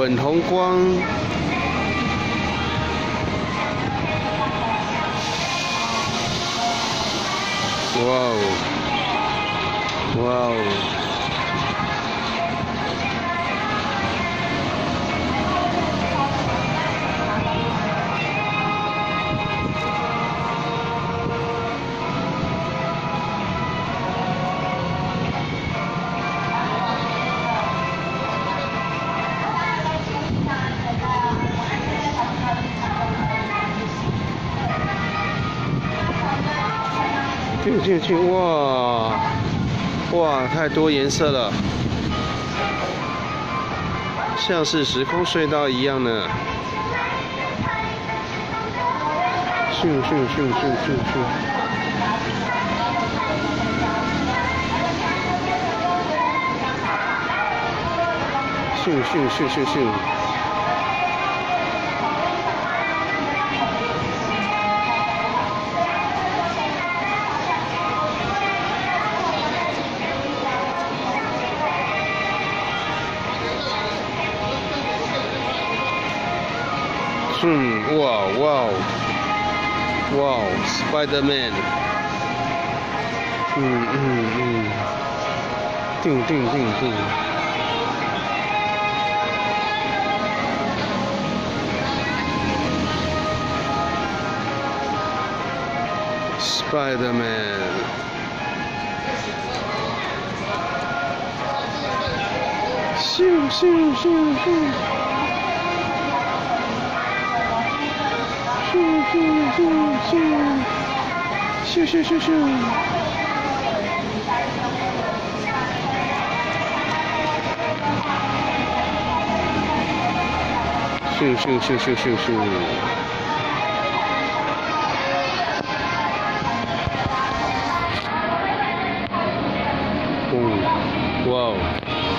粉红光。哇哦！哇哦！进进去，哇哇，太多颜色了，像是时空隧道一样呢。咻咻咻咻咻咻，咻咻咻咻咻。Hmm, wow, wow. Wow, Spider-Man. Hmm, hmm, hmm. Ding, ding, ding, ding. Spider-Man. Shoo, shoo, shoo, shoo. 咻咻咻咻咻咻咻。咻咻咻咻咻咻。哦，哇哦！